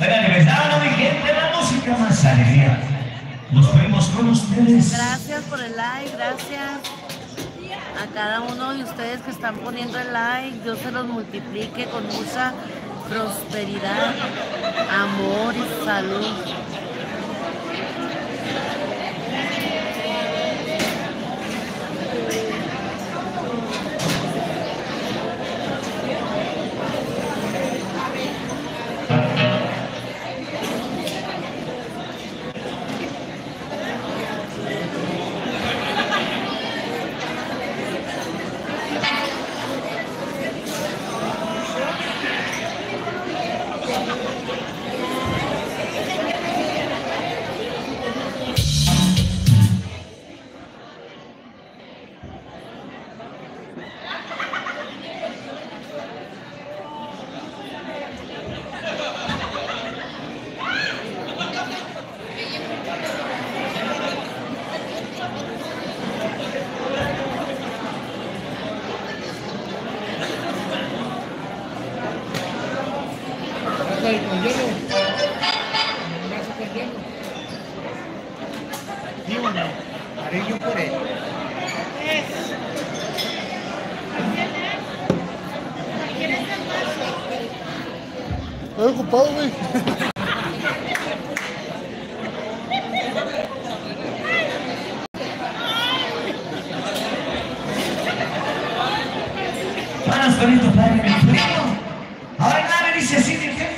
Oigan, empezando, mi gente, la música más alegría. Nos vemos con ustedes. Gracias por el like, gracias a cada uno de ustedes que están poniendo el like. Dios se los multiplique con mucha prosperidad, amor y salud. Un vaso con hielo. Estoy ocupado, güey. Dice así, mi gente.